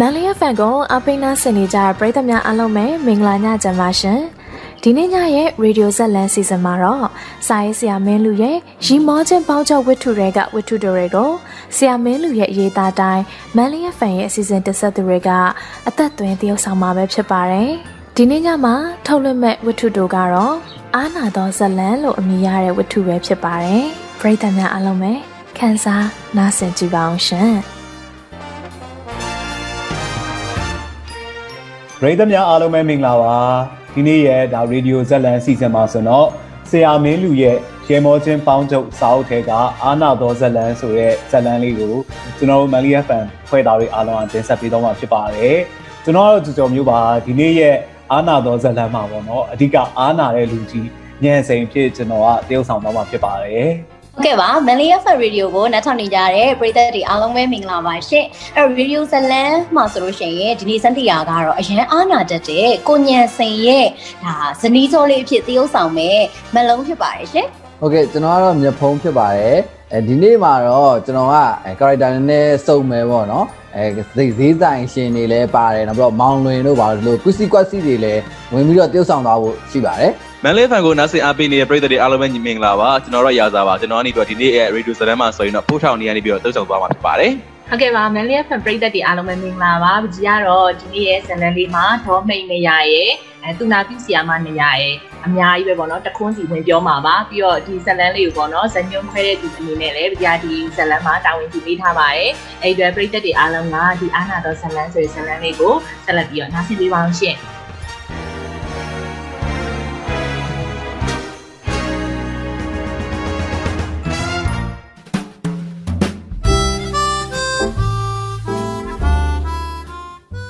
မန်လီယာဖန်ကိုအပိနာစင်နေကြပရိသတ်များအားလုံးပဲမင်္ဂလာညချမ်းပါရှင်ဒီနေ့ညရဲ့ရေဒီယိုဇက်လန်စီဇန်မှာတော့စာရေးဆရာမင်းလူရဲ့ရီမောချင်းပေါင်းချုပ်ဝတ္ထုတွေကဝတ္ထုတွေကိုဆရာမင်းလူရဲ့ရေးသားတိုင်းမန်လီယာဖန်ရဲ့အစီအစဉ်တက်ဆက်သူတွေကအသက်သွင်းတရုပ်ဆောင်မှာပဲဖြစ်ပါတယ်ဒီနေ့ညမှာထုတ်လွှင့်မဲ့ဝတ္ထုတို့ကတော့အာနာတော်ဇက်လန်လို့အမည်ရတဲ့ဝတ္ထုပဲဖြစ်ပါတယ်ပရိသတ်များအားလုံးပဲခန်းစားနားဆင်ကြပါအောင်ရှင် ပရိသတ်များအားလုံးပဲမင်္ဂလာပါဒီနေ့ရဲ့ဒါရေဒီယိုဇက်လန်စီစဉ်မှာဆိုတော့ဆရာမင်းလူရဲ့ရေမောချင်းပေါင်းချုပ်စာအုပ်ထဲကအာနာတော်ဇက်လန်ဆိုတဲ့ဇက်လန်လေးကိုကျွန်တော်တို့မန်လီယက်ဖန်ဖွဲ့သားတွေအားလုံးအတင်ဆက်ပေးတော့မှာဖြစ်ပါတယ်ကျွန်တော်တို့ကြော်မျိုးပါဒီနေ့ရဲ့အာနာတော်ဇက်လန်မှာပေါ့နော်အဓိကအာနာတဲ့လူကြီးညံစိန်ဖြစ်ကျွန်တော်ကတရုပ်ဆောင်တော့မှာဖြစ်ပါတယ် ဟုတ်ကဲ့ပါ Manly FM Radio ကိုနားထောင်နေကြတဲ့ပရိသတ်တွေအားလုံးပဲမင်္ဂလာပါရှင့်။အဲ Radio ဇလန်းမှာဆိုလို့ရှိရင်ဒီနေ့စံတီယာကတော့အရန်အားနာတတ်တဲ့ကိုညံစိန်ရဲ့ဒါဇနီးစောလေးအဖြစ်သရုပ်ဆောင်မဲ့မလုံးဖြစ်ပါတယ်ရှင်။ ဟုတ်ကဲ့ကျွန်တော်ကတော့မြဖုံးဖြစ်ပါတယ်။အဲဒီနေ့မှာတော့ကျွန်တော်က character နဲ့စုံမယ်ပေါ့နော်။အဲဈေးဆိုင်ရှင်တွေလည်းပါတယ်နောက်ပြီးတော့မောင်လွင်တို့ပါလို့ကွစီကွက်စီတွေလည်းဝင်ပြီးတော့တရုပ်ဆောင်သွားဖို့ရှိပါတယ်။မန်လေးဖန်ကိုနားဆင်အားပေးနေတဲ့ပရိသတ်တွေအားလုံးပဲညီမင်္ဂလာပါကျွန်တော်တို့ရာစာပါကျွန်တော်ကနေပြီးတော့ဒီနေ့ရဲ့ radio ဇလန်မှာဆိုရင်တော့ပို့ထောင်နေရနေပြီးတော့တုံ့ဆောင်သွားမှာဖြစ်ပါတယ် ဟုတ်ကဲ့ပါမန်လေးဖန်ပရိသတ်တွေအားလုံးပဲမင်္ဂလာပါပကြီးကတော့ဒီနေ့ရဲ့ဇလန်လေးမှာဒေါ်မိတ်နေရရဲ့အဲသူနာပြုဆီယာမနေရရဲ့အများကြီးပဲပေါ့နော်တခွန်းစီဝင်ပြောမှာပါပြီးတော့ဒီဇလန်လေးကိုပေါ့နော်ဇညွန်းခွဲတဲ့ဒီအနေနဲ့လည်းကြာဒီဇလန်မှာတာဝန်ယူပေးထားပါတယ်အဲ့ဒီပရိသတ်တွေအားလုံးကဒီအာနာတော်ဇလန်ဆိုတဲ့ဇလန်လေးကိုဆက်လက်ပြီးတော့နားဆင်ပေးပါအောင်ရှင်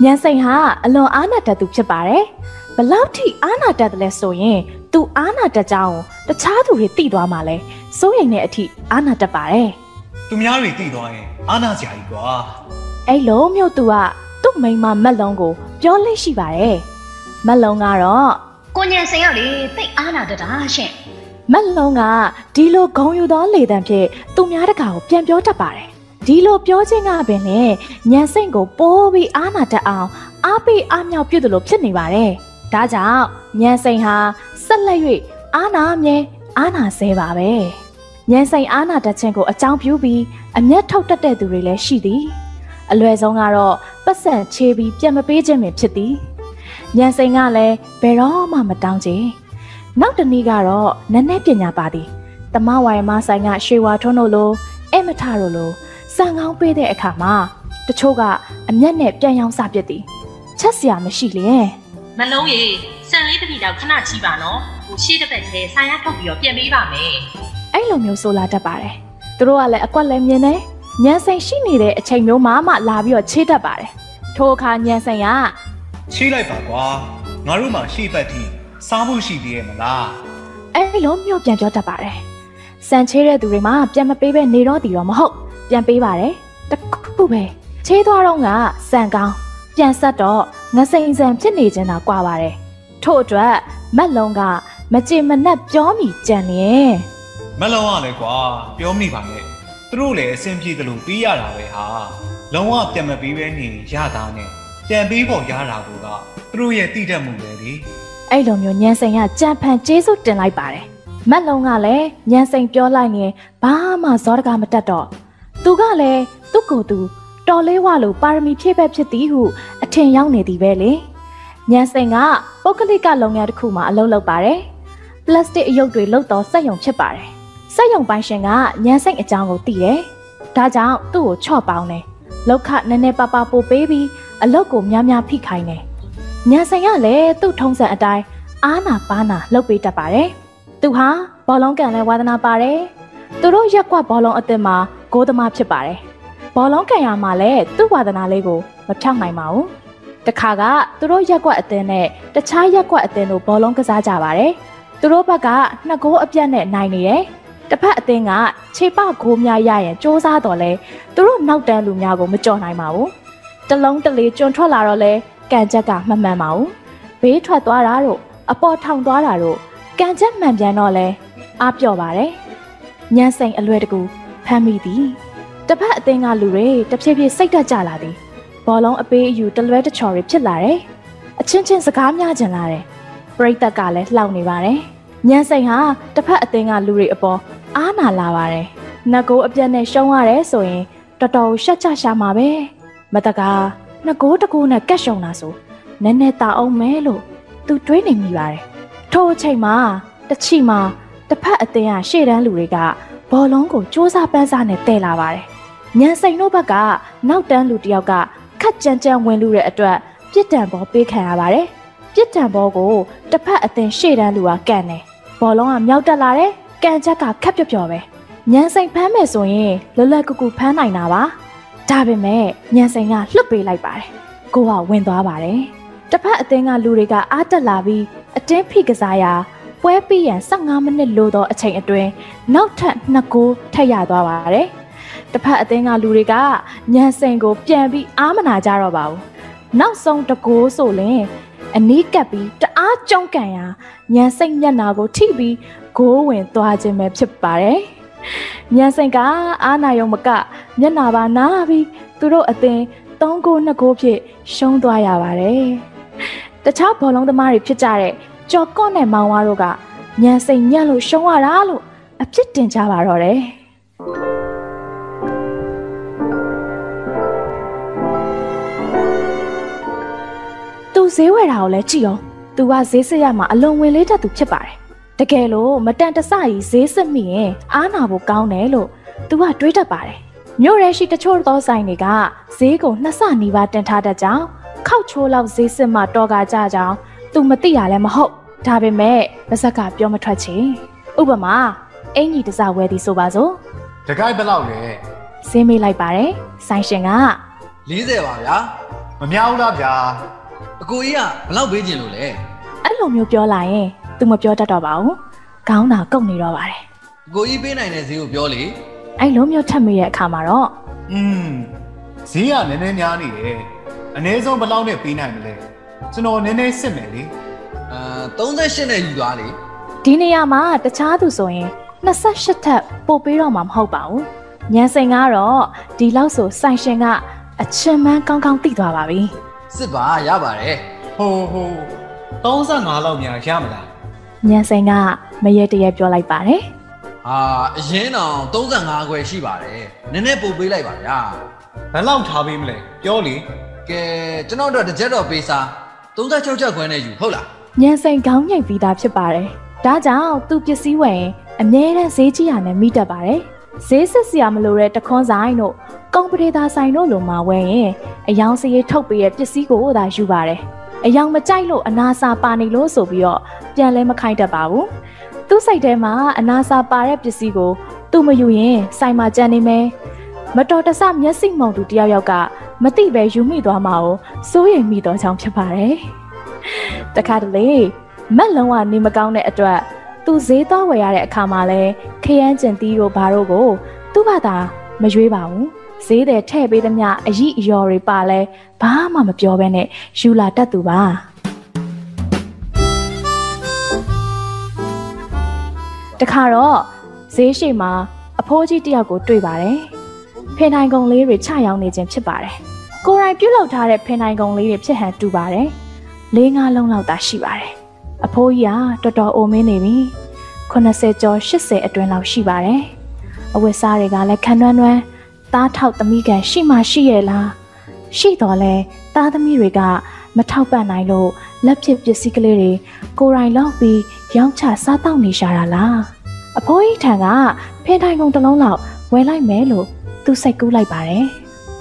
ညံစိန်ဟာအလွန်အားနာတတ်သူဖြစ်ပါတယ်။ဘလောက်ထိအားနာတတ်တယ်လဲဆိုရင်သူအားနာတတ်ကြောင်းတခြားသူတွေသိသွားမှလဲစိုးရိမ်တဲ့အထိအားနာတတ်ပါတယ်။သူများတွေသိသွားရင်အားနာစရာကြီးကွာ။အဲ့လိုမျိုးသူကသူ့မိန်းမမက်လုံးကိုပြောလိမ့်ရှိပါတယ်။မက်လုံးကတော့ကိုညံစိန်ကလေသိအားနာတတ်တာရှင်။မက်လုံးကဒီလိုဂုံယူသောလေတံဖြင့်သူများတကာကိုပြန်ပြောတတ်ပါတယ် ဒီလိုပြောခြင်းကပင်နဲ့ညံစိတ်ကိုပိုးပြီးအားနာတတ်အောင်အားပေးအားမြောက်ပြုတယ်လို့ဖြစ်နေပါတယ်။ဒါကြောင့်ညံစိတ်ဟာဆက်လက်၍အားနာမြဲအားနာဆဲပါပဲ။ညံစိတ်အားနာတတ်ခြင်းကိုအကြောင်းပြုပြီးအမျက်ထုတ်တတ်တဲ့သူတွေလည်းရှိသည်။အလွယ်ဆုံးကတော့ပတ်စံချေပြီးပြန်မပေးခြင်းပင်ဖြစ်သည်။ညံစိတ်ကလည်းဘယ်တော့မှမတောင်းချင်။နောက်တနည်းကတော့နည်းနည်းပညာပါသည်။တမဝိုင်မဆိုင်ကရွှေဝါထွန်းတို့လိုအမထတို့လို စံကောင်းပေးတဲ့အခါမှာတချို့ကအမျက်နဲ့ပြန်ရောင်းစားပြစ်သည်ချက်စရာမရှိလျင်မလုံးရေစံလေးတစ်ပြီတော့ခဏချီပါနော်ဟိုရှေ့တစ်ပတ်ထဲဆာရထုတ်ပြီးတော့ပြန်ပေးပါမယ်အဲ့လိုမျိုးဆိုလာတတ်ပါတယ်သူတို့ကလည်းအကွက်လည်းမြင်တယ်ညံစိန်ရှိနေတဲ့အချိန်မျိုးမှမှလာပြီးတော့ချေးတတ်ပါတယ်ထိုအခါညံစိန်ကချေးလိုက်ပါကွာငါတို့မှရှေ့ပတ်ထိစားဖို့ရှိသေးရဲ့မလားအဲ့လိုမျိုးပြန်ပြောတတ်ပါတယ်စံချေးတဲ့သူတွေမှပြန်မပေးဘဲနေတော့တည်တော့မဟုတ် ပြန်ပေးပါတယ်တခုပဲချေးသွားတော့ကစံကောင်းပြန်ဆက်တော့ငစိန်စံဖြစ်နေခြင်းသာကွာပါတယ်ထို့အတွက်မက်လုံးကမကြင်မနှက်ပြောမိကြံလျင်မက်လုံးကလည်းကွာပြောမိပါနဲ့သူတို့လည်းအဆင်ပြေတယ်လို့ပြီးရတာပဲဟာလုံးဝပြန်မပေးဘဲနေရတာနဲ့ပြန်ပေးဖို့ရတာကသူတို့ရဲ့တည်တတ်မှုပဲလေအဲ့လိုမျိုးညံစိန်ကကြံဖန်ကျေးဇူးတင်လိုက်ပါတယ်မက်လုံးကလည်းညံစိန်ပြောလိုက်ရင်ဘာမှဇောတကမတတ်တော့ သူကလည်းသူ့ကိုယ်သူတော်လေးဝလို့ပါရမီဖြည့်ဘက်ဖြစ်သည်ဟုအထင်ရောက်နေသည်ပဲလေညံစိန်ကပုဂ္ဂလိကလုပ်ငန်းတစ်ခုမှာအလုပ်လုပ်ပါတယ်ပလတ်စတစ်အယုတ်တွေလုပ်တော့စက်ရုံဖြစ်ပါတယ်စက်ရုံပိုင်ရှင်ကညံစိန်အကြောင်းကိုသိတယ်ဒါကြောင့်သူ့ကိုချော့ပေါင်းတယ်လောက်ခနည်းနည်းပါပါပို့ပေးပြီးအလုပ်ကိုများများဖိခိုင်းတယ်ညံစိန်ကလည်းသူ့ထုံးစံအတိုင်းအားနာပါနာလုပ်ပေးတတ်ပါတယ်သူဟာဘောလုံးကန်လဲဝါသနာပါတယ်သူတို့ရက်ကွက်ဘောလုံးအသစ်မှာ ဂိုးသမားဖြစ်ပါတယ်။ဘောလုံးကန်ရမှာလည်းသူ့ဝါသနာလေးကိုမဖြောက်နိုင်ပါဘူး။တခါကသူတို့ရက်ကွက်အသင်းနဲ့တခြားရက်ကွက်အသင်းတို့ဘောလုံးကစားကြပါတယ်။သူတို့ဘက်ကနှစ်ဂိုးအပြတ်နဲ့နိုင်နေတယ်။တစ်ဖက်အသင်းကခြေပဂိုးများရရင်စူးစမ်းတော့လဲသူတို့နောက်တန်းလူများကိုမကြော်နိုင်ပါဘူး။တလုံးတလေကျွန်းထွက်လာတော့လဲကန်ချက်ကမမှန်ပါဘူး။ဘေးထွက်သွားတာတို့အပေါ်ထောင်သွားတာတို့ကန်ချက်မှန်ပြန်တော့လဲအားပြော့ပါတယ်။ညံစိန်အလွယ်တကူ ဖမ်းမိသည်တစ်ဖက်အသင်းကလူတွေတဖြည်းဖြည်းစိတ်တက်ကြလာသည်ဘောလုံးအပေးအယူတလွဲတချော်တွေဖြစ်လာတယ်အချင်းချင်းစကားများကြလာတယ်ပရိသတ်ကလည်းလှောက်နေပါတယ်ညံစိန်ဟာတစ်ဖက်အသင်းကလူတွေအပေါ်အားနာလာပါတယ်နှကိုးအပြက်နဲ့ရှုံးရတယ်ဆိုရင်တော်တော်ရှက်ချရှာမှာပဲမတကားနှကိုးတကူနဲ့ကက်ရှုံတာဆိုနည်းနည်းတာအောင်မဲလို့သူတွေးနေမိပါတယ်ထိုအချိန်မှာတချီမှာတစ်ဖက်အသင်းကရှေ့တန်းလူတွေက ဘောလုံးကိုစူးစမ်းပန်းစားနဲ့တဲလာပါတယ်ညံစိန်တို့ဘက်ကနောက်တန်းလူတယောက်ကခက်ကြမ်းကြမ်းဝင်လူတဲ့အတွက်ပြစ်ဒဏ်ဘောပေးခံရပါတယ်ပြစ်ဒဏ်ဘောကိုတစ်ဖက်အသင်းရှေ့တန်းလူကကန်တယ်ဘောလုံးကမြောက်တက်လာတယ်ကန်ချက်ကခက်ပျော့ပျော့ပဲညံစိန်ဖမ်းမယ်ဆိုရင်လွတ်လပ်ကူကူဖမ်းနိုင်တာပါဒါပေမဲ့ညံစိန်ကလှုပ်ပေးလိုက်ပါတယ်ကိုကဝင်သွားပါတယ်တစ်ဖက်အသင်းကလူတွေကအားတက်လာပြီးအတင်းဖိကစားရာ ပွဲပြီးရန်15မိနစ်လိုသောအချိန်အတွင်းနောက်ထပ်နှစ်ဂိုးထပ်ရသွားပါတယ်တစ်ဖက်အသင်းကလူတွေကညံစိန်ကို ပြန်ပြီးအားမနာကြတော့ပါဘူးနောက်ဆုံးတကိုးဆိုရင်အနီးကပ်ပြီးတအားကြုံကန်ရာညံစိတ်မျက်နာကိုထိပြီးဂိုးဝင်သွားခြင်းပဲဖြစ်ပါတယ်။ညံစိတ်ကအာနာယုံမကမျက်နာပါနာပြီးသူတို့အသင်၃ဂိုး၂ဂိုးဖြင့်ရှုံးသွားရပါတယ်။တခြားဘောလုံးသမားတွေဖြစ်ကြတဲ့ ကြော်ကော့နဲ့မောင်ဝါတို့ကညံစိတ်ညံ့လို့ရှုံးရတာလို့အပြစ်တင်ကြပါတော့တယ်။သူဈေးဝယ်တာကိုလည်းကြည့်အောင်သူကဈေးစစ်ရမှာအလွန်ဝင်လေးတတ်သူဖြစ်ပါတယ်တကယ်လို့မတန်တဆကြီးဈေးစစ်မိရင်အားနာဖို့ကောင်းတယ်လို့သူကတွေးတတ်ပါတယ်မြို့ရဲရှိတချို့သောဆိုင်တွေကဈေးကိုနှစ်ဆနီးပါးတင်ထားတတ်ကြောင်းခောက်ချိုးလောက်ဈေးစစ်မှတော်ကကြကြောင်းသူမသိရလဲမဟုတ် ဒါပေမဲ့ပါဇက်ကပြောမထွက်ချင်ဥပမာအင်ကြီးတစဝဲသည်ဆိုပါစို့ တကိုက်ဘယ်လောက်လဲ ဈေးမေးလိုက်ပါတယ်ဆိုင်ရှင်က 40ပါဗျာ မများဘူးလားဗျာ အကိုကြီးကဘယ်လောက်ပေးခြင်းလို့လဲ အဲ့လိုမျိုးပြောလိုက်ရင် तू မပြောတတ်တော့ပါဘူးခေါင်းသာကုတ်နေတော့ပါတယ် အကိုကြီးပေးနိုင်တဲ့ဈေးကိုပြောလေ အဲ့လိုမျိုးထပ်မိတဲ့အခါမှာတော့ อืมဈေးကနည်းနည်းများနေတယ်အနည်းဆုံးဘယ်လောက်နဲ့ပေးနိုင်မလဲကျွန်တော်နည်းနည်းစစ်မယ်လေ အာ 38နဲ့ယူသွားလေဒီနေရာမှာတခြားသူဆိုရင်28ထပ်ပို့ပေးတော့မှာမဟုတ်ပါဘူးညံစိန်ကတော့ဒီလောက်ဆိုဆိုင်ရှင်ကအချင်မန်းကောင်းကောင်းသိသွားပါပြီစစ်ပါရပါတယ်ဟိုဟို35လောက်များရမလားညံစိန်ကမရေတရေပြောလိုက်ပါတယ်အာအရင်တော့35ခွဲရှိပါတယ်နည်းနည်းပို့ပေးလိုက်ပါဗျာဘယ်လောက်ထားပေးမလဲပြောလေကဲကျွန်တော်တို့တစ်ချက်တော့ပေးစား36ချက်ခွဲနဲ့ယူဟုတ်လား ညံစိန်ခေါင်းညိတ်ပြီးသားဖြစ်ပါတယ်ဒါကြောင့်သူပစ္စည်းဝယ်ရင်အမြဲတမ်းဈေးကြီးရနဲ့မိတတ်ပါတယ်ဈေးစစ်စရာမလိုတဲ့တခွန်းဆိုင်တို့ကွန်ပျူတာဆိုင်တို့လိုမှဝယ်ရင်အယောင်စရေးထုတ်ပေးတဲ့ပစ္စည်းကိုသာယူပါတယ်အယောင်မကြိုက်လို့အနာစာပါနေလို့ဆိုပြီးတော့ပြန်လဲမခိုင်းတတ်ပါဘူးသူ့စိတ်ထဲမှာအနာစာပါတဲ့ပစ္စည်းကိုသူမယူရင်ဆိုင်မှာကြံနေမယ်မတော်တဆမျက်စိမှုန်သူတယောက်ယောက်ကမသိပဲယူမိသွားမှာကိုစိုးရိမ်မိတော့ကြောင်းဖြစ်ပါတယ် တခါတလေမက်လုံးကနေမကောင်းတဲ့အတွက်သူဈေးသွားဝယ်ရတဲ့အခါမှာလဲခရမ်းကျင်သီးတို့ဘာတို့ကို သူ့ဘာသာမရွေးပါဘူးဈေးတယ်ထဲ့ပေးသမျှအ yi အယော်တွေပါလဲဘာမှမပြောဘဲနဲ့ယူလာတတ်သူပါတခါတော့ဈေးရှိမှာအဖိုးကြီးတယောက်ကိုတွေ့ပါတယ်ဖင်နိုင်ကုံလေးတွေချရောင်းနေခြင်းဖြစ်ပါတယ်ကိုယ်တိုင်ပြုတ်လောက်ထားတဲ့ဖင်နိုင်ကုံလေးတွေဖြစ်ဟန်တူပါတယ် လေးငါးလုံးလောက်သာရှိပါတယ်အဖိုးကြီးကတော်တော်အိုမင်းနေပြီ80ကျော်80အတွင်းလောက်ရှိပါတယ်အဝတ်စားတွေကလည်းခန်းနှွမ်းနှွမ်းသားထောက်သမီးကန်ရှိမှရှိရဲ့လားရှိတော့လဲသားသမီးတွေကမထောက်ပံ့နိုင်လို့လက်ဖြစ်ပစ္စည်းကလေးတွေကိုယ်တိုင်လောက်ပြီးရောင်းချစားတောက်နေရှာတာလားအဖိုးကြီးထံကဖင်ထိုင်ကုန်တစ်လုံးလောက်ဝယ်လိုက်မယ်လို့သူစိတ်ကူးလိုက်ပါတယ်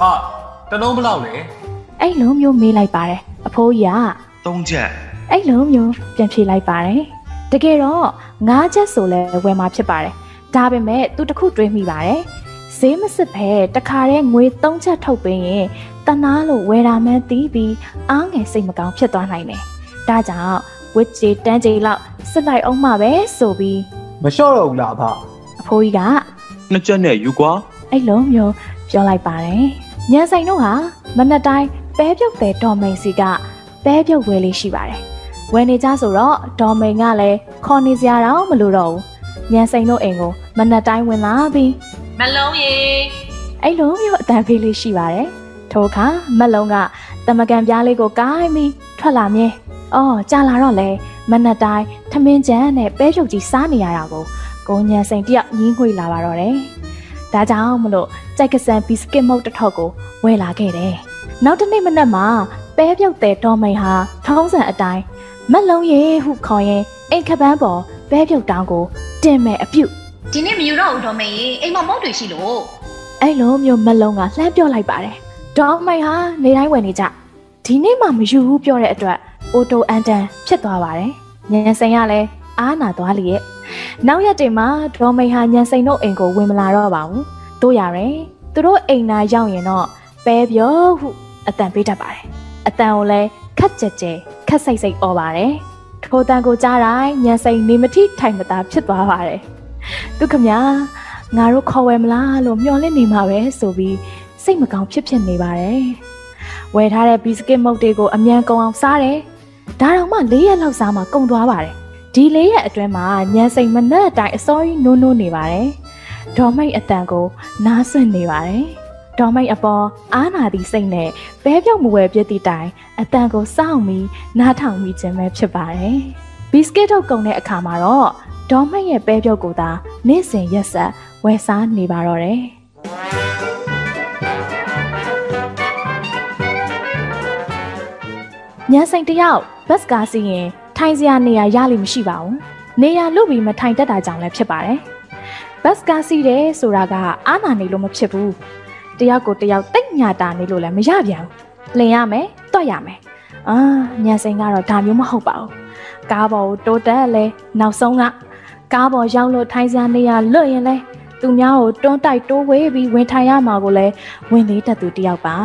ဟာတလုံးဘယ်လောက်လဲအဲ့လိုမျိုးမေးလိုက်ပါတယ်အဖိုးကြီးက 3ချက်အဲ့လိုမျိုးပြန်ဖြေလိုက်ပါတယ်တကယ်တော့ငါးချက်ဆိုလဲဝယ်มาဖြစ်ပါတယ်ဒါပေမဲ့သူတစ်ခုတွေးမိပါတယ်ဈေးမစစ်ပဲတခါတည်းငွေ3ချက်ထုတ်ပေးရင်တနာလို့ဝယ်တာမှန်းသိပြီးအားငယ်စိတ်မကောင်းဖြစ်သွားနိုင်တယ်ဒါကြောင့်ဝစ်ချေတန်းချေလောက်စစ်လိုက်အောင်မှပဲဆိုပြီးမလျှော့တော့ဘူးလားအဖအဖိုးကြီးကနှစ်ချက်နဲ့ယူကွာအဲ့လိုမျိုးပြောလိုက်ပါတယ်ညံဆိုင်တို့ဟာမနက်တိုင်းပဲပြုတ်တဲ့ဒေါ်မိန်စီက ပဲပြုတ်ဝယ်လေးရှိပါတယ်ဝယ်နေကြဆိုတော့ဒေါ်မိန်ကလည်းခေါ်နေစရာတော့မလိုတော့ဘူးညံဆိုင်တို့အိမ်ကိုမနက်တိုင်းဝင်လာပြီးမလုံးရေအဲ့လိုမျိုးအတန်ဖေးလေးရှိပါတယ်ထိုအခါမက်လုံးကတမကန်ပြားလေးကိုကိုင်းပြီးထွက်လာမြဲ။အော်ကြာလာတော့လေမနက်တိုင်းထမင်းကြမ်းနဲ့ပဲဖြုတ်ကြီးစားနေရတာကိုကိုညံစိန်တယောက်ညင်းငွေလာပါတော့တယ်။ဒါကြောင့်မလို့ကြိုက်ကစံဘီစကစ်မုတ်တစ်ထော့ကိုဝယ်လာခဲ့တယ်။နောက်တစ်နေ့မနက်မှာ ပဲပြုတ်တဲ့တော်မိန်ဟာထုံးစံအတိုင်းမက်လုံးရေဟုခေါ်ရင်အိမ်ခပန်းပေါ်ပဲပြုတ်တောင်းကိုတင်မဲ့အပြုတ်ဒီနေ့မယူတော့ဘူးဒေါ်မေကြီးအိမ်မှာမုတ်တွေရှိလို့အဲ့လိုမျိုးမက်လုံးကလှမ်းပြောလိုက်ပါတယ်ဒေါ်မိန်ဟာနေတိုင်းဝင်နေကြဒီနေ့မှမယူဘူးပြောတဲ့အတွက်အိုတိုအန်တန်ဖြစ်သွားပါတယ်ညံစိန်ကလည်းအားနာသွားလေရဲ့နောက်ရက်တွေမှာဒေါ်မိန်ဟာညံစိန်တို့အိမ်ကိုဝင်မလာတော့ပါဘူးတို့ရတယ်သူတို့အိမ်နာရောက်ရင်တော့ပဲပြောဟုအတန်ပေးတတ်ပါတယ် အတန်ကိုလည်းခက်ကြက်ကြဲခက်စိတ်စိတ်អော်ပါတယ်ထိုတန်ကိုကြားတိုင်းညံစိန်နေမထိထိုင်မသာဖြစ်သွားပါတယ်သူခမညာငါတို့ခေါ်ဝဲမလားလို့မျှော်လင့်နေမှာပဲဆိုပြီးစိတ်မကောင်းဖြစ်ဖြစ်နေပါတယ်ဝယ်ထားတဲ့ဘီစကစ်မုတ်တွေကိုအမြန်ကုန်အောင်စားတယ်ဒါတော့မှ၄ရက်လောက်စားမှကုန်သွားပါတယ်ဒီ၄ရက်အတွင်းမှာညံစိန်မနဲ့အတိုင်းအစောကြီးနိုးနိုးနေပါတယ်ဒေါ်မိတ်အတန်ကိုနားဆွင့်နေပါတယ် ဒေါ်မိတ်အပေါ်အားနာသည့်စိတ်နဲ့ပဲပြုတ်မဝယ်ပြစ်သည့်တိုင်အတန်ကိုစောင့်ပြီးနားထောင်မိခြင်းပဲဖြစ်ပါတယ်ဘီစကစ်ထုတ်ကုန်တဲ့အခါမှာတော့ဒေါ်မိတ်ရဲ့ပဲပြုတ်ကိုသာနေ့စဉ်ရက်ဆက်ဝယ်စားနေပါတော့တယ်ညဆိုင်တယောက်ဘတ်ကားစီရင်ထိုင်စရာနေရာရလိမ့်မရှိပါဘူး။နေရာလွတ်ပြီးမထိုင်တတ်တာကြောင့်လည်းဖြစ်ပါတယ်။ဘတ်ကားစီတယ်ဆိုတာကအာနာနေလို့မဖြစ်ဘူး။ တယောက်ကိုတယောက်တိတ်ညာတာနေလို့လည်းမရပြန်ဘူး။လင်ရမယ်၊တော့ရမယ်။အာညဆိုင်ကတော့ဒါမျိုးမဟုတ်ပါဘူး။ကားပေါ်ကိုတိုးတက်လဲနောက်ဆုံးကကားပေါ်ရောက်လို့ထိုင်စရာနေရာလွတ်ရင်လဲသူများကိုတွန်းတိုက်တိုးဝေးပြီးဝင်ထိုင်ရမှာကိုလည်းဝင်သေးတတ်သူတယောက်ပါ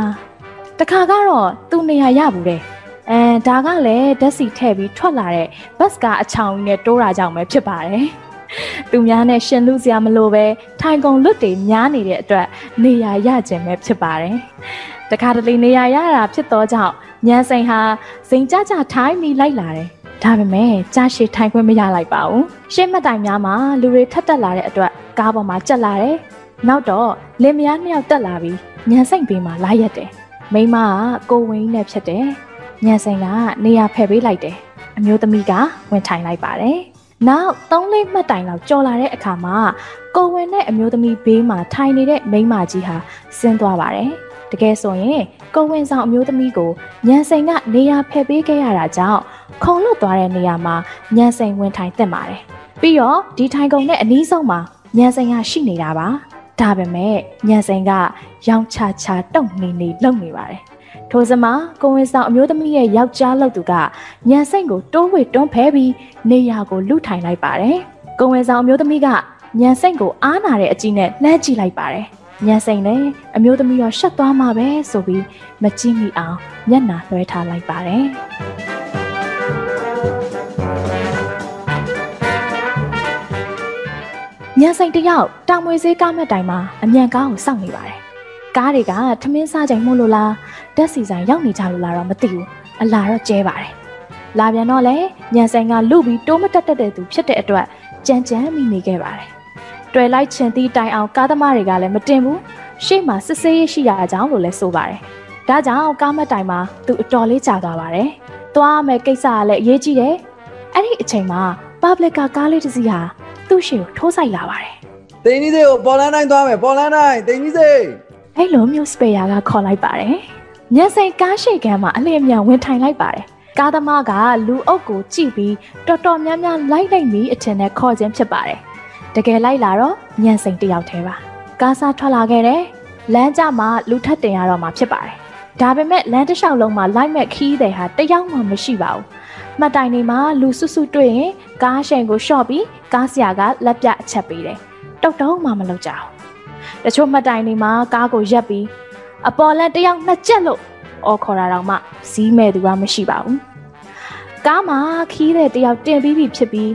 တခါကတော့သူနေရာရဘူးတဲ့အဲဒါကလည်းဓာတ်စီထည့်ပြီးထွက်လာတဲ့ဘတ်ကားအချောင်နဲ့တိုးတာကြောင့်ပဲဖြစ်ပါတယ် သူများနဲ့ရှင်လူစရာမလိုပဲထိုင်ကုန်လွတ်တွေများနေတဲ့အတွက်နေရာရခြင်းပဲဖြစ်ပါတယ်တခါတလေနေရာရတာဖြစ်တော့ကြောင့်ညံစိန်ဟာစိန်ကြကြထိုင်းပြီးလိုက်လာတယ်ဒါပေမဲ့ကြားရှိထိုင်ခွင့်မရလိုက်ပါဘူးရှင်းမတိုင်များမှာလူတွေထပ်တက်လာတဲ့အတွက်ကားပေါ်မှာကြက်လာတယ်နောက်တော့လင်မယားနှစ်ယောက်တက်လာပြီးညံစိန်ပေးမှာလာရက်တယ်မိမကကိုဝင်းနဲ့ဖြစ်တယ်ညံစိန်ကနေရာဖယ်ပေးလိုက်တယ်အမျိုးသမီးကဝင်ထိုင်လိုက်ပါတယ် နောက်သုံးလေးမှတ်တိုင်လောက်ကြော်လာတဲ့အခါမှာကိုဝင်နဲ့အမျိုးသမီးဘေးမှာထိုင်နေတဲ့မိန်းမကြီးဟာဆင်းသွားပါတယ်တကယ်ဆိုရင်ကိုဝင်ဆောင်အမျိုးသမီးကိုညံစိန်ကနေရာဖယ်ပေးခဲ့ရတာကြောင့်ခုံလွတ်သွားတဲ့နေရာမှာညံစိန်ဝင်ထိုင်တက်ပါတယ်ပြီးတော့ဒီထိုင်ကုန်နဲ့အနီးဆုံးမှာညံစိန်ကရှိနေတာပါဒါပေမဲ့ညံစိန်ကရောင်ချချတုံနေနေလုံနေပါတယ် ထိုစမှာကိုဝင်ဆောင်အမျိုးသမီးရဲ့ယောက်ျားလောက်သူကညံစိန်ကိုတိုးဝှေ့တွန်းဖဲပြီးနေရာကိုလူထိုင်လိုက်ပါတယ်ကိုဝင်ဆောင်အမျိုးသမီးကညံစိန်ကိုအားနာတဲ့အကြည့်နဲ့လှမ်းကြည့်လိုက်ပါတယ်ညံစိန်လည်းအမျိုးသမီးရောရှက်သွားမှာပဲဆိုပြီးမကြည့်မိအောင်မျက်နှာလွှဲထားလိုက်ပါတယ်ညဆိုင်တယောက်တောင်မွေစေးကားမှတ်တိုင်မှာအမြန်ကားကိုစောင့်နေပါတယ်။ ကားတွေကထမင်းစားချိန်မို့လို့လားဓာတ်စီဆိုင်ရောက်နေကြလို့လားတော့မသိဘူး။အလာတော့ကျဲပါတယ်။လာပြန်တော့လေညဆိုင်ကလူပြီးတိုးမတက်တက်တဲ့သူဖြစ်တဲ့အတွက်ကြမ်းကြမ်းမိနေခဲ့ပါတယ်။တွေ့လိုက်ချင်သည့်တိုင်အောင်ကားသမားတွေကလည်းမတင်ဘူး။ရှေ့မှာစစ်ဆေးရရှိရကြောင်းလို့လည်းဆိုပါတယ်။ဒါကြောင့်ကားမှတ်တိုင်မှာသူအတော်လေးကြာသွားပါတယ်။သွားမယ်ကိစ္စကလည်းအရေးကြီးတယ်။အဲ့ဒီအချိန်မှာ public ကကားလေးတစ်စီးဟာသူ့ရှေ့ကိုထိုးဆိုင်လာပါတယ်တိန်ကြီးစေကိုပေါ်လန်းတိုင်းသွားမယ်ပေါ်လန်းတိုင်းတိန်ကြီးစေ။ အဲ့လိုမျိုးစပယ်ယာကခေါ်လိုက်ပါတယ်။ညဆိုင်ကားရှိကမ်းမှာအလင်းမြန်ဝင်ထိုင်လိုက်ပါတယ်။ကားသမားကလူအုပ်ကိုကြည့်ပြီးတော်တော်များများလိုက်လိုက်ပြီးအထင်နဲ့ခေါ်ခြင်းဖြစ်ပါတယ်။တကယ်လိုက်လာတော့ညံစိန်တယောက်တည်းပါ။ကားစားထွက်လာခဲ့တယ်။လမ်းကြမှာလူထပ်တင်ရတော့မှာဖြစ်ပါတယ်။ဒါပေမဲ့လမ်းတစ်လျှောက်လုံးမှာလိုက်မဲ့ခီးတဲ့ဟာတယောက်မှမရှိပါဘူး။မှတ်တိုင်တွေမှာလူစုစုတွေ့ရင်ကားရှိန်ကိုရှော့ပြီးကားဆရာကလက်ပြအချက်ပေးတယ်။တုတ်တုံးမှမလုပ်ကြဘူး။ တချို့မှတ်တိုင်တွေမှာကားကိုရက်ပြီးအပေါ်လက်တယောက်နှစ်ချက်လို့အော်ခေါ်တာတော့မှစီးမဲ့သူကမရှိပါဘူး။ကားမှာခီးတဲ့တယောက်တင်ပြီးပြီဖြစ်ပြီး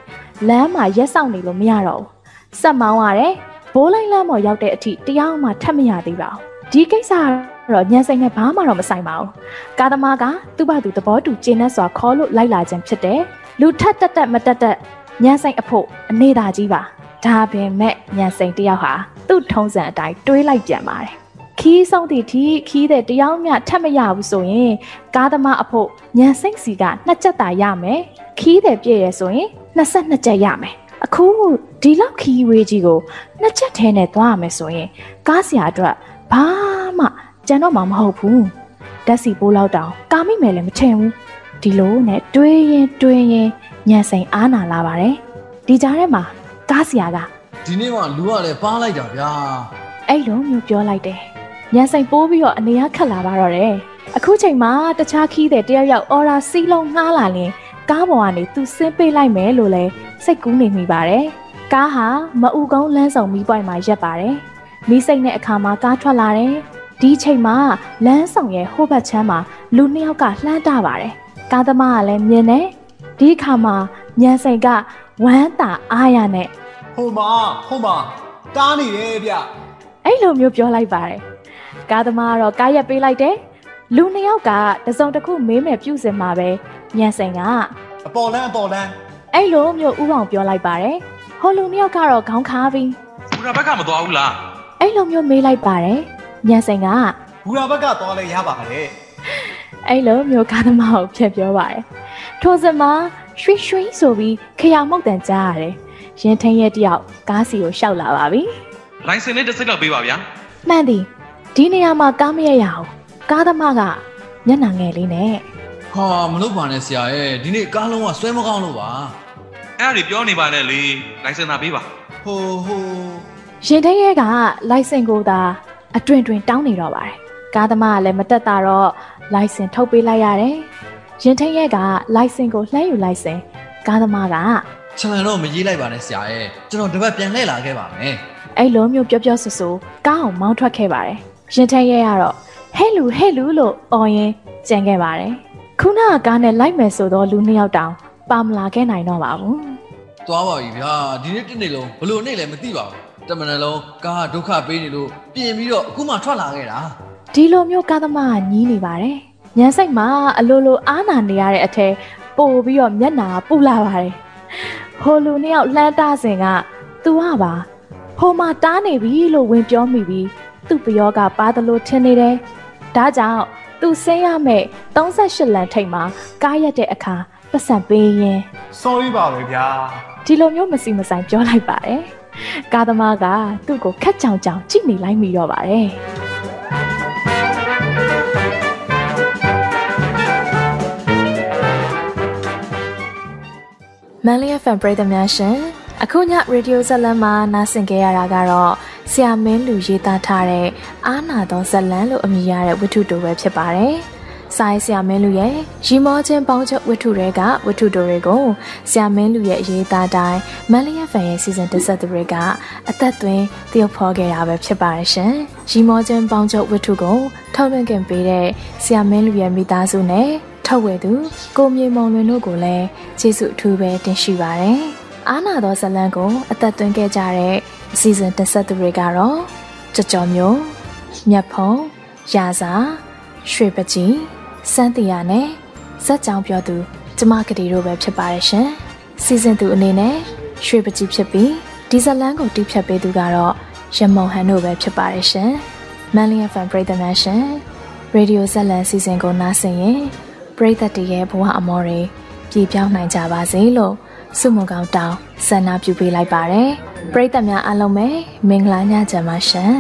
လမ်းမှာရက်ဆောင်နေလို့မရတော့ဘူး။ဆက်မောင်းရတယ်။ဘိုးလိုက်လမ်းပေါ်ရောက်တဲ့အထိတယောက်မှထပ်မရသေးပါဘူး။ဒီကိစ္စကတော့ညံစိန်နဲ့ဘာမှတော့မဆိုင်ပါဘူး။ကားသမားကသူ့ဘာသူသဘောတူကျင်းနဲ့စွာခေါ်လို့လိုက်လာခြင်းဖြစ်တယ်။လူထက်တက်တက်မတက်တက်ညံစိန်အဖို့အနေသာကြီးပါ။ ဒါပေမဲ့ညံစိန်တယောက်ဟာသူ့ထုံးစံအတိုင်းတွေးလိုက်ပြန်ပါတယ်ခီးဆုံးသည့်ထိခီးတဲ့တယောက်မျှထပ်မရဘူးဆိုရင်ကားသမားအဖို့ညံစိတ်စီကနှစ်ချက်သာရမယ်ခီးတဲ့ပြည့်ရဆိုရင်22ချက်ရမယ်အခုဒီလောက်ခီးဝေးကြီးကိုနှစ်ချက်ထဲနဲ့သွားရမယ်ဆိုရင်ကားဆရာအတွက်ဘာမှကြံတော့မှာမဟုတ်ဘူးဓာတ်စီပိုးလောက်တောင်ကာမိမယ်လည်းမထင်ဘူးဒီလိုနဲ့တွေးရင်တွေးရင်ညံစိန်အားနာလာပါတယ်ဒီကြားထဲမှာ ကားဆရာကဒီနေ့မှလူကလည်းပါလိုက်တာဗျာအဲ့လိုမျိုးပြောလိုက်တယ်ညံစိန်ပိုးပြီးတော့အနေရခတ်လာပါတော့တယ်အခုချိန်မှာတခြားခီးတဲ့တယောက်ယောက်အော်ရာစီးလုံးငှားလာရင်ကားပေါ်ကနေသူဆင်းပေးလိုက်မယ်လို့လဲစိတ်ကူးနေမိပါတယ်ကားဟာမအူကုန်းလမ်းဆောင်မီးပွိုင်မှာရက်ပါတယ်မီးစိတ်နဲ့အခါမှာကားထွက်လာတယ်ဒီချိန်မှာလမ်းဆောင်ရဲ့ဟိုဘက်ချမ်းမှာလူနှစ်ယောက်ကလှမ်းတပါတယ်ကားသမားကလည်းမြင်တယ်ဒီအခါမှာညံစိန်ကဝမ်းသာအားရနဲ့ ဟိုမှာဟိုမှာတားနေတယ်ဗျအဲ့လိုမျိုးပြောလိုက်ပါတယ်ကားသမားကတော့ကားရက်ပေးလိုက်တယ်လူနှစ်ယောက်ကတစုံတစ်ခုမေးမယ်ပြုစင်မှာပဲညံစိန်ကအပေါ်လန်းအပေါ်လန်းအဲ့လိုမျိုးဥအောင်ပြောလိုက်ပါတယ်ဟိုလူနှစ်ယောက်ကတော့ခေါင်းခါပြီးဘူရာဘက်ကမသွားဘူးလားအဲ့လိုမျိုးမေးလိုက်ပါတယ်ညံစိန်ကဘူရာဘက်ကသွားလဲရပါတယ်အဲ့လိုမျိုးကားသမားကိုဖြတ်ပြောပါတယ်ထိုစင်မှာရွှေရွှေဆိုပြီးခရမောက်တန်ကြားရတယ် ရင်ထင်းရဲ့တယောက်ကားစီကိုရှောက်လာပါပြီလိုင်စင်လေးတစ်စိတ်လောက်ပေးပါဗျာမှန်သည်ဒီနေရာမှာကားမရရအောင်ကားသမားကမျက်နှာငယ်လေးနဲ့ဟာမလုပ်ပါနဲ့ဆရာရဲ့ဒီနေ့ကားလုံးကဆွဲမကောင်းလို့ပါအဲ့ဒါတွေပြောနေပါနဲ့လေလိုင်စင်သာပေးပါဟိုဟိုရင်ထင်းရဲ့ကလိုင်စင်ကိုသာအတွင်တွင်တောင်းနေတော့ပါတယ်ကားသမားကလည်းမတက်တာတော့လိုင်စင်ထုတ်ပေးလိုက်ရတယ်ရင်ထင်းရဲ့ကလိုင်စင်ကိုလှမ်းယူလိုက်စင်ကားသမားက ချလန်တော့မရေးလိုက်ပါနဲ့ဆရာရဲ့ကျွန်တော်တပတ်ပြန်လှည့်လာခဲ့ပါမယ်အဲ့လိုမျိုးပြောပြောဆူဆူကားအောင်မောင်းထွက်ခဲ့ပါတယ်ရင်ထင်းရဲ့ကတော့ဟဲလူဟဲလူလို့အော်ရင်ကြံခဲ့ပါတယ်ခုနကကားနဲ့လိုက်မယ်ဆိုတော့လူနှစ်ယောက်တောင်ပါမလာခဲ့နိုင်တော့ပါဘူးသွားပါပြီဗျာဒီနေ့တစ်နေ့လုံးဘလို့နေ့လည်းမသိပါဘူးတမန်လုံးကားကဒုက္ခပေးနေလို့ပြင်ပြီးတော့အခုမှထွက်လာခဲ့တာဒီလိုမျိုးကားသမားကညီးနေပါတယ်။ညံစိတ်မှာအလိုလိုအားနာနေရတဲ့အထက်ပို့ပြီးတော့မျက်နာပူလာပါတယ်။ ဟိုလူနှစ်ယောက်လှမ်းတားစင်ကသူကပါဟိုမှာတားနေပြီလို့ဝင်ပြောမိပြီးသူ့ပယောကပါသလိုထင်နေတယ်။ဒါကြောင့်သူဆင်းရမယ့်38လမ်းထိပ်မှာကားရက်တဲ့အခါပတ်စံပေးရင် sorry ပါပဲဗျာဒီလိုမျိုးမစီမဆိုင်ပြောလိုက်ပါတယ်။ကားသမားကသူ့ကိုခက်ကြောင်ကြောင်ကြည့်နေလိုက်မိတော့ပါတယ်။ Manly FM ပရိသတ်များရှင်အခုညရေဒီယိုဇက်လန်မှာနားဆင်ကြရတာကတော့ဆရာမင်းလူရေးသားထားတဲ့အာနာတော်ဇက်လန်လို့အမည်ရတဲ့ဝတ္ထုတိုပဲဖြစ်ပါတယ်။စာရေးဆရာမင်းလူရဲ့ရီမောချင်းပေါင်းချုပ်ဝတ္ထုတွေကဝတ္ထုတိုတွေကိုဆရာမင်းလူရဲ့အရေးသားတိုင်း Manly FM ရဲ့ season 13တွေကအသက်သွင်းတရုပ်ဖော်ခဲ့တာပဲဖြစ်ပါတယ်ရှင်။ရီမောချင်းပေါင်းချုပ်ဝတ္ထုကိုထုတ်လွှင့်ခင်ပေးတဲ့ဆရာမင်းလူရဲ့မိသားစုနဲ့ ထုတ်ဝဲသူကိုမြေမုံလွင်တို့ကိုလည်းကျေးဇူးအထူးပဲတင်ရှိပါရယ်။အားနာသောဇလန်းကိုအသက်သွင်းခဲ့ကြတဲ့အစီအစဉ်တက်ဆက်သူတွေကတော့ကြော်ကြော်မျိုးမြတ်ဖုံရာစာရွှေပကြီးစန်းတီယာနဲ့ဇက်ကြောင်ပြောသူကျမကတိတို့ပဲဖြစ်ပါရဲ့ရှင်။စီစဉ်သူအနေနဲ့ရွှေပကြီးဖြစ်ပြီးဒီဇလန်းကိုတီးဖြတ်ပေးသူကတော့ရမုံဟန်တို့ပဲဖြစ်ပါရဲ့ရှင်။ Manly FM ပရိသတ်များရှင်ရေဒီယိုဇက်လန်စီစဉ်ကိုနားဆင်ရင် ပရိသတ်တရဲ့ဘဝအမောတွေပြေပြောင်းနိုင်ကြပါစေလို့ဆုမွန်ကောင်းတောင်းဆန္ဒပြုပေးလိုက်ပါတယ်ပရိသတ်များအားလုံးပဲမင်္ဂလာညချမ်းပါရှင်